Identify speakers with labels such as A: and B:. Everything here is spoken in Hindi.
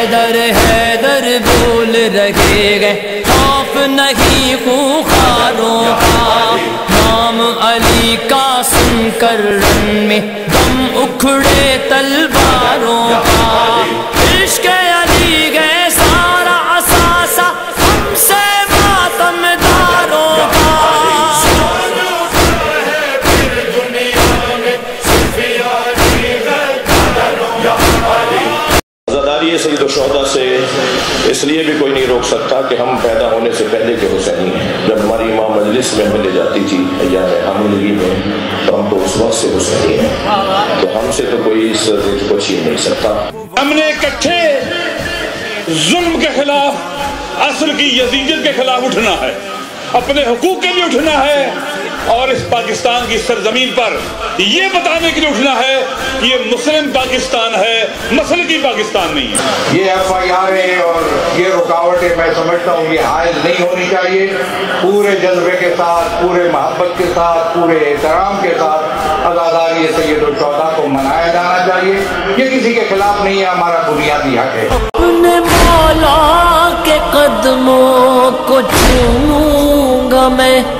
A: हैदर हैदर बोल रहे गए। आप नहीं खूखारों का। नाम अली का सुनकर रन में दम उखड़े तलवारों
B: सईद शहदा से इसलिए भी कोई नहीं रोक सकता कि हम पैदा होने से पहले के हुसैनी हैं जब हमारी माँ मजलिस में हमें ले जाती थी या हमदगी में तो हम तो उस वक्त से हुसैनी हैं तो हमसे तो कोई इस रिज को छीन नहीं सकता।
C: हमने इकट्ठे जुल्म के खिलाफ, असल की यजीदियत के खिलाफ उठना है। अपने हकूक के लिए उठना है। और इस पाकिस्तान की सरजमीन पर यह बताने के लिए उठना है कि ये मुस्लिम पाकिस्तान है मसल की पाकिस्तान नहीं है।
D: ये एफ़ आई आर है और ये रुकावटें मैं समझता हूँ ये हायल नहीं होनी चाहिए। पूरे जज्बे के साथ पूरे मोहब्बत के साथ पूरे एहतराम के साथ आज़ादारी सैद शौदा को मनाया जाना चाहिए। ये किसी के खिलाफ नहीं है हमारा बुनियादी हक है।
A: अपने मौला के कदमों को चूमूँगा मैं।